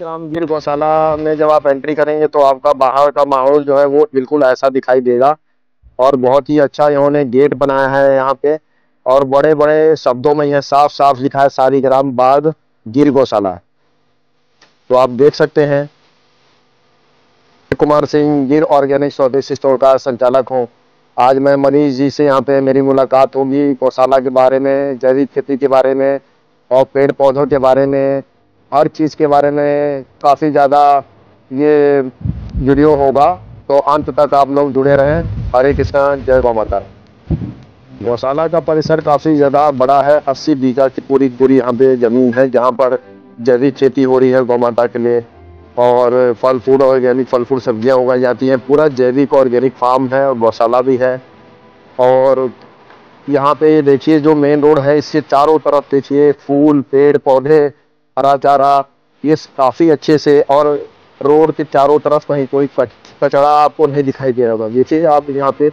शालिग्राम गिर गौशाला में जब आप एंट्री करेंगे तो आपका बाहर का माहौल जो है वो बिल्कुल ऐसा दिखाई देगा। और बहुत ही अच्छा इन्होंने गेट बनाया है यहाँ पे। और बड़े बड़े शब्दों में यह साफ़ साफ़ लिखा है शालिग्राम बाग गिर गौशाला। तो आप देख सकते हैं। कुमार सिंह गिर ऑर्गेनिक स्वदेशी स्टोर का संचालक हूँ। आज मैं मनीष जी से यहाँ पे मेरी मुलाकात होगी गौशाला के बारे में, जैविक खेती के बारे में और पेड़ पौधों के बारे में। हर चीज़ के बारे में काफ़ी ज़्यादा ये वीडियो होगा। तो अंत तक आप लोग जुड़े रहें। हरे कृष्ण, जय गौ माता गौशाला का परिसर काफ़ी ज़्यादा बड़ा है। अस्सी बीघा की पूरी पूरी यहाँ पे ज़मीन है, जहाँ पर जैविक खेती हो रही है गौ माता के लिए। और फल फूल ऑर्गेनिक फल फूल सब्ज़ियाँ उगाई जाती हैं। पूरा जैविक ऑर्गेनिक फार्म है और गौशाला भी है। और यहाँ पे देखिए जो मेन रोड है, इसके चारों तरफ़ देखिए फूल पेड़ पौधे हरा चारा ये काफ़ी अच्छे से और रोड के चारों तरफ़ कहीं कोई कचरा आपको नहीं दिखाई दे रहा होगा। देखिए आप यहाँ पे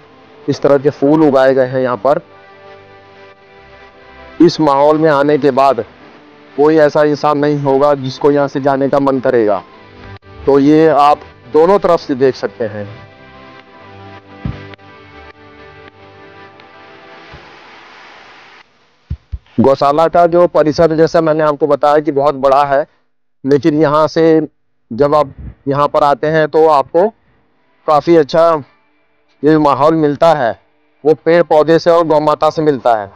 इस तरह के फूल उगाए गए हैं यहाँ पर। इस माहौल में आने के बाद कोई ऐसा इंसान नहीं होगा जिसको यहाँ से जाने का मन करेगा। तो ये आप दोनों तरफ़ से देख सकते हैं। गौशाला का जो परिसर जैसा मैंने आपको बताया कि बहुत बड़ा है, लेकिन यहाँ से जब आप यहाँ पर आते हैं तो आपको काफ़ी अच्छा ये माहौल मिलता है। वो पेड़ पौधे से और गौ माता से मिलता है।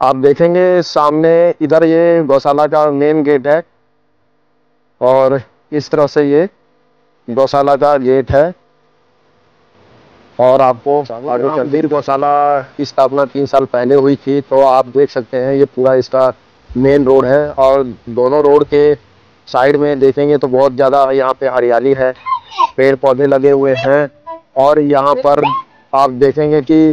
आप देखेंगे सामने इधर ये गौशाला का मेन गेट है और इस तरह से ये गौशाला का गेट है। और आपको आगे गौशाला की स्थापना तीन साल पहले हुई थी तो आप देख सकते हैं ये पूरा इसका मेन रोड है और दोनों रोड के साइड में देखेंगे तो बहुत ज़्यादा यहाँ पे हरियाली है पेड़ पौधे लगे हुए हैं और यहाँ पर आप देखेंगे कि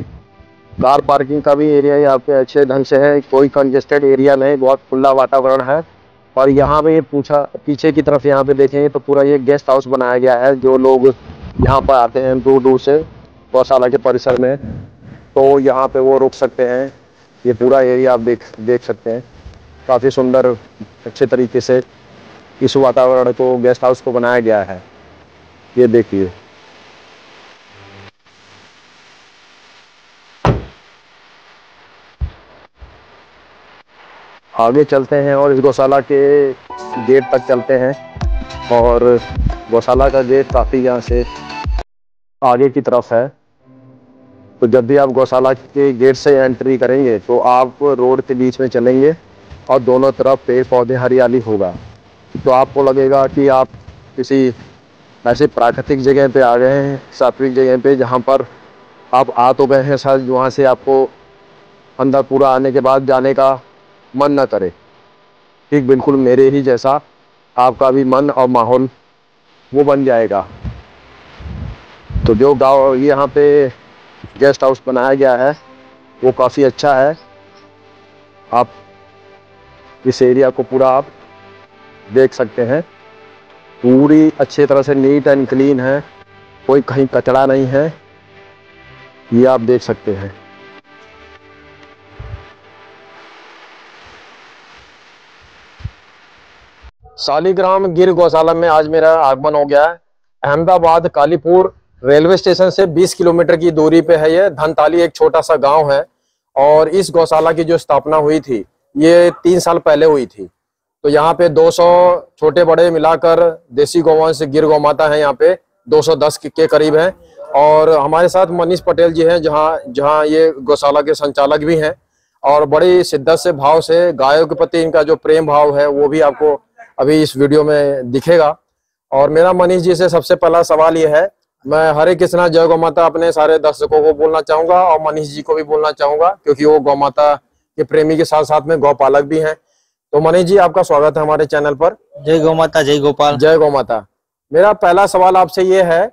कार पार्किंग का भी एरिया यहाँ पे अच्छे ढंग से है कोई कंजेस्टेड एरिया नहीं बहुत खुला वातावरण है और यहाँ पे पूछा पीछे की तरफ़ यहाँ पे देखेंगे तो पूरा ये गेस्ट हाउस बनाया गया है जो लोग यहाँ पर आते हैं दूर दूर से। गौशाला के परिसर में तो यहाँ पे वो रुक सकते हैं। ये पूरा एरिया आप देख देख सकते हैं। काफ़ी सुंदर, अच्छे तरीके से इस वातावरण को, गेस्ट हाउस को बनाया गया है। ये देखिए। आगे चलते हैं और इस गौशाला के गेट तक चलते हैं। और गौशाला का गेट काफ़ी यहाँ से आगे की तरफ़ है। तो जब भी आप गौशाला के गेट से एंट्री करेंगे तो आप रोड के बीच में चलेंगे और दोनों तरफ़ पेड़ पौधे हरियाली होगा। तो आपको लगेगा कि आप किसी ऐसे प्राकृतिक जगह पे आ गए हैं, सात्विक जगह पे, जहाँ पर आप आ तो गए हैं सर वहाँ से आपको अंदर पूरा आने के बाद जाने का मन ना करे। ठीक बिल्कुल मेरे ही जैसा आपका भी मन और माहौल वो बन जाएगा। तो जो गाँव यहाँ पे गेस्ट हाउस बनाया गया है। वो काफ़ी अच्छा है। आप इस एरिया को पूरा आप देख सकते हैं। पूरी अच्छे तरह से नीट एंड क्लीन है। कोई कहीं कचरा नहीं है। ये आप देख सकते हैं। शालीग्राम गिर गौशाला में आज मेरा आगमन हो गया है। अहमदाबाद, कालीपुर रेलवे स्टेशन से 20 किलोमीटर की दूरी पे है ये। धनताली एक छोटा सा गाँव है और इस गौशाला की जो स्थापना हुई थी, ये तीन साल पहले हुई थी। तो यहाँ पे 200 छोटे बड़े मिलाकर देसी गौवंश, गिर गौ माता है यहाँ पे 210 के करीब है। और हमारे साथ मनीष पटेल जी हैं, जहाँ जहाँ ये गौशाला के संचालक भी हैं। और बड़ी शिद्दत से, भाव से गायों के प्रति इनका जो प्रेम भाव है, वो भी आपको अभी इस वीडियो में दिखेगा। और मेरा मनीष जी से सबसे पहला सवाल ये है मैं हरे कृष्णा जय गौ माता अपने सारे दर्शकों को बोलना चाहूँगा और मनीष जी को भी बोलना चाहूँगा क्योंकि वो गौ माता के प्रेमी के साथ साथ में गौ पालक भी हैं। तो मनीष जी आपका स्वागत है हमारे चैनल पर। जय गौ माता जय गोपाल। जय गौ माता मेरा पहला सवाल आपसे ये है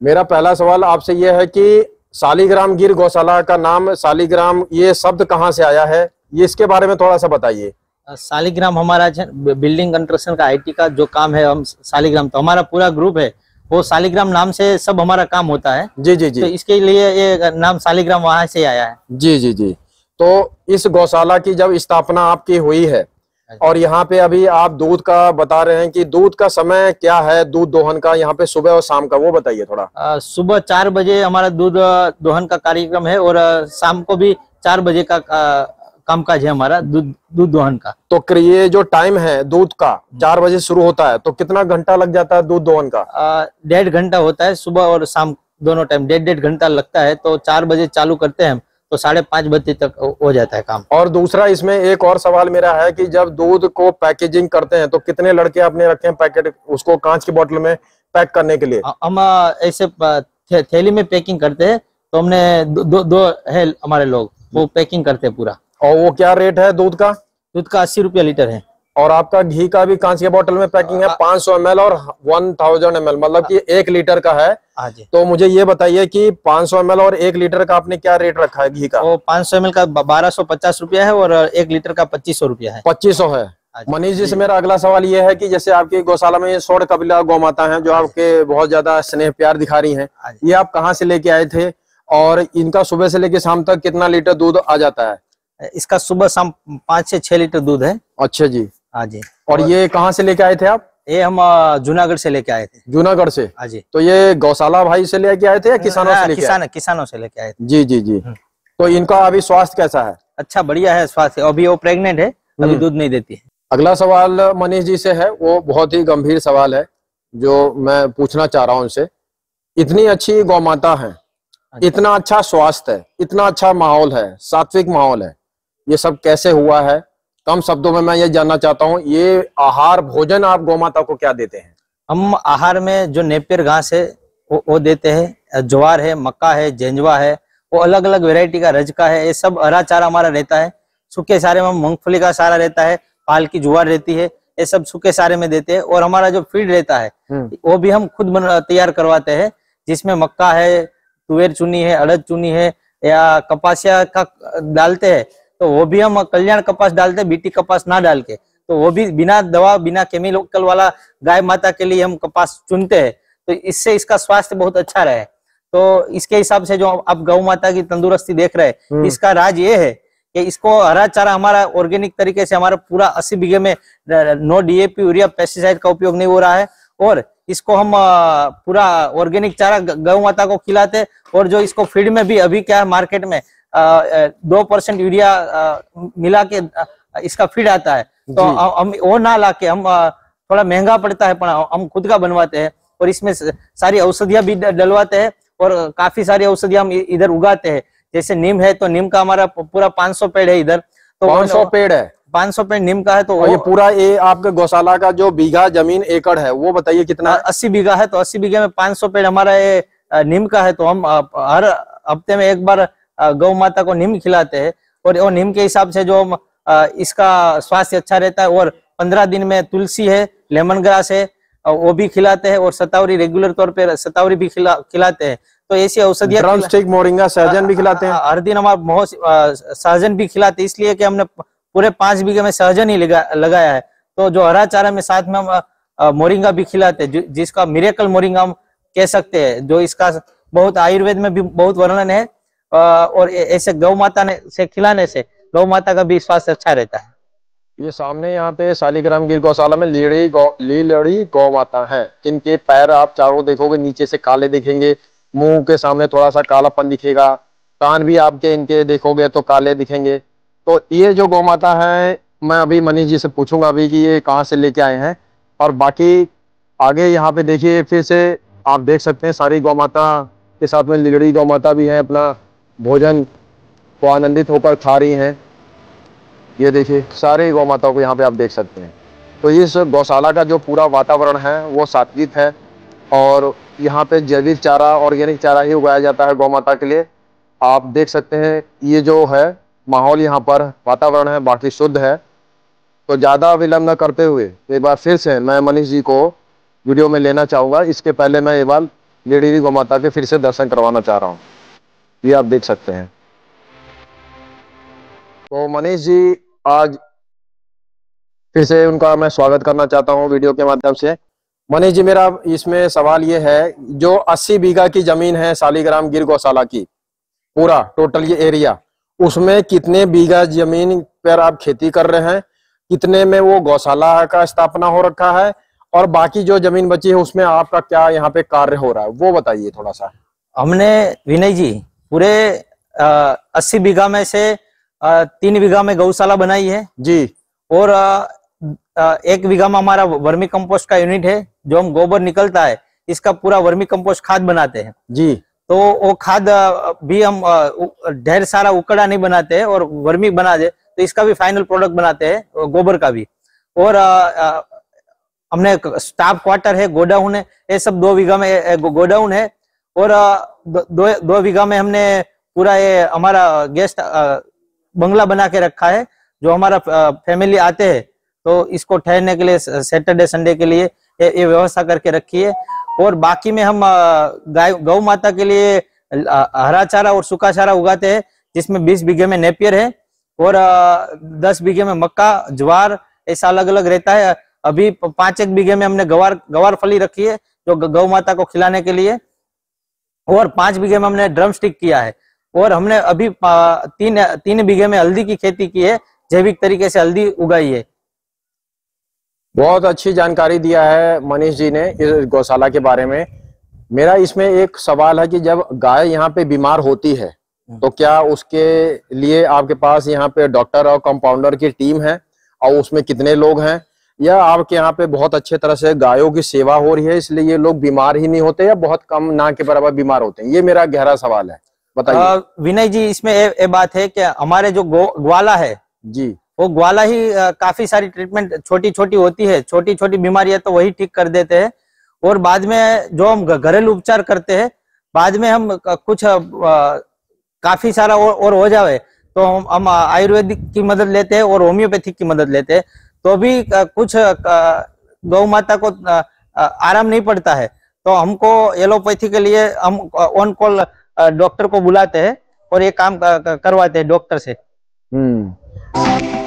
मेरा पहला सवाल आपसे ये है कि शालीग्राम गिर गौशाला का नाम शालीग्राम ये शब्द कहाँ से आया है? ये इसके बारे में थोड़ा सा बताइए। शालीग्राम हमारा बिल्डिंग कंस्ट्रक्शन का आईटी का जो काम है हम शालीग्राम तो हमारा पूरा ग्रुप है। वो शालीग्राम नाम से सब हमारा काम होता है। जी जी जी। तो इसके लिए ये नाम शालीग्राम वहाँ से आया है। जी जी जी। तो इस गौशाला की जब स्थापना आपकी हुई है और यहाँ पे अभी आप दूध का बता रहे हैं कि दूध का समय क्या है दूध दोहन का यहाँ पे सुबह और शाम का वो बताइए थोड़ा। सुबह चार बजे हमारा दूध दोहन का कार्यक्रम है और शाम को भी चार बजे का अ, कामकाज है हमारा दूध दूध दोहन का। तो ये जो टाइम है दूध का चार बजे शुरू होता है तो कितना घंटा लग जाता है दूध दोहन का? डेढ़ घंटा होता है सुबह और शाम दोनों टाइम डेढ़ डेढ़ घंटा लगता है तो चार बजे चालू करते हैं तो साढ़े पाँच बजे तक हो- जाता है काम। और दूसरा इसमें एक और सवाल मेरा है कि जब दूध को पैकेजिंग करते हैं तो कितने लड़के आपने रखे हैं पैकेट उसको कांच की बोतल में पैक करने के लिए? हम ऐसे थे, थैली में पैकिंग करते हैं तो हमने दो, दो, दो है हमारे लोग वो पैकिंग करते हैं पूरा। और वो क्या रेट है दूध का? दूध का अस्सी रुपया लीटर है। और आपका घी का भी कांच के बोतल में पैकिंग है 500 सौ एम और 1000 थाउज़ेंड एम मतलब कि एक लीटर का है। तो मुझे ये बताइए कि 500 सौ एम और एक लीटर का आपने क्या रेट रखा है घी का? वो पाँच सौ एम का बारह सौ पचास रुपया है और एक लीटर का पच्चीस सौ रुपया है। पच्चीस सौ है। मनीष जी से मेरा अगला सवाल ये है कि जैसे आपकी गौशाला में सोड़ कपिला गौ माता है जो आपके बहुत ज़्यादा स्नेह प्यार दिखा रही हाँ ये आप कहाँ से लेके आए थे? और इनका सुबह से लेके शाम तक कितना लीटर दूध आ जाता है? इसका सुबह शाम पाँच से छह लीटर दूध है। अच्छा जी। हाँ जी। और ये कहाँ से लेके आए थे आप? ये हम जूनागढ़ से लेके आए थे। जूनागढ़ से? हाँ जी। तो ये गौशाला भाई से लेके आए थे या किसानों हाँ, से लेके आए? किसान किसानों से लेके आए थे। जी जी जी। तो इनका अभी स्वास्थ्य कैसा है? अच्छा बढ़िया है स्वास्थ्य। अभी वो प्रेग्नेंट है अभी हम्म। दूध नहीं देती है। अगला सवाल मनीष जी से है वो बहुत ही गंभीर सवाल है जो मैं पूछना चाह रहा हूँ उनसे। इतनी अच्छी गौ माता है इतना अच्छा स्वास्थ्य है इतना अच्छा माहौल है सात्विक माहौल है ये सब कैसे हुआ है? कम शब्दों में मैं ये जानना चाहता हूँ ये आहार भोजन आप गौ माता को क्या देते हैं? हम आहार में जो नेपियर घास है वो, वो देते हैं ज्वार है मक्का है जेंजवा है वो अलग अलग वैरायटी का रजका है ये सब हरा चारा हमारा रहता है। सूखे सारे में मूंगफली का सारा रहता है पाल की जुआर रहती है ये सब सूखे सारे में देते हैं और हमारा जो फ़ीड रहता है वो भी हम खुद तैयार करवाते हैं जिसमें मक्का है तुवेर चुनी है अड़द चुनी है या कपासिया का डालते हैं तो वो भी हम कल्याण कपास डालते बीटी कपास ना डाल के तो वो भी बिना दवा बिना केमिकल वाला गाय माता के लिए हम कपास चुनते हैं। तो इससे इसका स्वास्थ्य बहुत अच्छा रहे। तो इसके हिसाब से जो आप गौ माता की तंदुरुस्ती देख रहे हैं इसका राज ये है कि इसको हरा चारा हमारा ऑर्गेनिक तरीके से हमारा पूरा अस्सी बीघे में नो डीएपी यूरिया पेस्टिसाइड का उपयोग नहीं हो रहा है। और इसको हम पूरा ऑर्गेनिक चारा गौ माता को खिलाते और जो इसको फ़ीड में भी अभी क्या है मार्केट में दो परसेंट यूरिया मिला के इसका फ़ीड आता है। तो हम वो ना लाके हम थोड़ा महँगा पड़ता है पर हम खुद का बनवाते हैं और इसमें सारी औषधियाँ भी डलवाते हैं और काफ़ी सारी औषधियाँ हम इधर उगाते हैं। जैसे नीम है तो नीम का हमारा पूरा 500 पेड़ है इधर। तो पाँच सौ पेड़ है? 500 पेड़ नीम का है तो ये पूरा ये आपके गौशाला का जो बीघा ज़मीन एकड़ है वो बताइए कितना अस्सी बीघा है तो अस्सी बीघे में 500 पेड़ हमारा ये नीम का है तो हम हर हफ़्ते में एक बार गौ माता को नीम खिलाते हैं और वो नीम के हिसाब से जो इसका स्वास्थ्य अच्छा रहता है और पंद्रह दिन में तुलसी है लेमन ग्रास है वो भी खिलाते हैं और सतावरी रेगुलर तौर पर सतावरी भी खिला खिलाते हैं। तो ऐसी औषधियाँ ड्रम खिला- स्टिक मोरिंगा सहजन भी खिलाते हैं। हर दिन हमारा बहुत सहजन भी खिलाते हैं, इसलिए कि हमने पूरे पाँच बीघे में सहजन ही लगा, लगाया है। तो जो हरा चारा में साथ में हम मोरिंगा भी खिलाते हैं जिसका मिरेकल मोरिंगा हम कह सकते हैं जो इसका बहुत आयुर्वेद में भी बहुत वर्णन है और ऐसे गौ माता ने, से खिलाने से गौ माता का भी स्वास्थ्य अच्छा रहता है। ये सामने यहाँ पे शालीग्राम गिर गौशाला में लीड़ी गौ, लीलड़ी गौ माता है, जिनके पैर आप चारों देखोगे, नीचे से काले दिखेंगे, मुँह के सामने थोड़ा सा कालापन दिखेगा, कान भी आपके इनके देखोगे तो काले दिखेंगे। तो ये जो गौ माता है, मैं अभी मनीष जी से पूछूँगा अभी कि ये कहाँ से लेके आए हैं, और बाकी आगे यहाँ पे देखिए, फिर से आप देख सकते हैं, सारी गौ माता के साथ में लीलड़ी गौ माता भी है, अपना भोजन को आनंदित होकर खा रही हैं। ये देखिए, सारे गौ माताओं को यहाँ पे आप देख सकते हैं। तो इस गौशाला का जो पूरा वातावरण है, वो सात्विक है और यहाँ पे जैविक चारा ऑर्गेनिक चारा ही उगाया जाता है गौ माता के लिए। आप देख सकते हैं, ये जो है, माहौल यहाँ पर वातावरण है, बाकी शुद्ध है। तो ज़्यादा विलम्ब न करते हुए, एक बार फिर से मैं मनीष जी को वीडियो में लेना चाहूँगा। इसके पहले मैं एक बार लेडी गौ माता के फिर से दर्शन करवाना चाह रहा हूँ। ये आप देख सकते हैं। तो मनीष जी, आज फिर से उनका मैं स्वागत करना चाहता हूँ वीडियो के माध्यम से। मनीष जी, मेरा इसमें सवाल ये है, जो 80 बीघा की ज़मीन है शालीग्राम गिर गौशाला की, पूरा टोटल ये एरिया उसमें कितने बीघा ज़मीन पर आप खेती कर रहे हैं? कितने में वो गौशाला का स्थापना हो रखा है? और बाकी जो ज़मीन बची है, उसमें आपका क्या यहाँ पे कार्य हो रहा है? वो बताइए थोड़ा सा। हमने, विनय जी पूरे अस्सी बीघा में से अ, तीन बीघा में गौशाला बनाई है। जी। और अ, अ, एक बीघा में हमारा वर्मी कंपोस्ट का यूनिट है जो हम गोबर निकलता है इसका पूरा वर्मी कंपोस्ट खाद बनाते हैं। जी। तो वो खाद भी हम ढेर सारा उकड़ा नहीं बनाते हैं और वर्मी बना दे तो इसका भी फाइनल प्रोडक्ट बनाते हैं गोबर का भी। और हमने स्टाफ क्वार्टर है गोडाउन है ये सब दो बीघा में गोडाउन है और दो दो- बीघा में हमने पूरा ये हमारा गेस्ट बंगला बना के रखा है जो हमारा फैमिली आते हैं तो इसको ठहरने के लिए सैटरडे संडे के लिए ये, ये व्यवस्था करके रखी है। और बाकी में हम गाय गौ माता के लिए हरा चारा और सूखा चारा उगाते हैं जिसमें 20 बीघे में नेपियर है और अ, 10 बीघे में मक्का ज्वार ऐसा अलग अलग रहता है। अभी पाँच एक बीघे में हमने गवार गवार फली रखी है जो गौ माता को खिलाने के लिए। और पाँच बीघे में हमने ड्रम स्टिक किया है। और हमने अभी तीन तीन बीघे में हल्दी की खेती की है जैविक तरीके से हल्दी उगाई है। बहुत अच्छी जानकारी दिया है मनीष जी ने इस गौशाला के बारे में। मेरा इसमें एक सवाल है कि जब गाय यहाँ पे बीमार होती है तो क्या उसके लिए आपके पास यहाँ पे डॉक्टर और कंपाउंडर की टीम है और उसमें कितने लोग हैं? या आपके यहाँ पे बहुत अच्छे तरह से गायों की सेवा हो रही है इसलिए ये लोग बीमार ही नहीं होते या बहुत कम ना के बराबर बीमार होते हैं? ये मेरा गहरा सवाल है। बताइए। विनय जी इसमें ये ये बात है कि हमारे जो ग्वाला है जी। वो ग्वाला ही अ, काफ़ी सारी ट्रीटमेंट छोटी छोटी होती है छोटी छोटी बीमारियाँ तो वही ठीक कर देते हैं। और बाद में जो हम घरेलू उपचार करते हैं बाद में हम कुछ अ, काफ़ी सारा और, और हो जावे तो हम हम आयुर्वेदिक की मदद लेते हैं और होम्योपैथिक की मदद लेते हैं। तो भी कुछ गौ माता को आराम नहीं पड़ता है। तो हमको एलोपैथी के लिए हम ऑन कॉल डॉक्टर को बुलाते हैं और ये काम करवाते हैं डॉक्टर से। हम्म।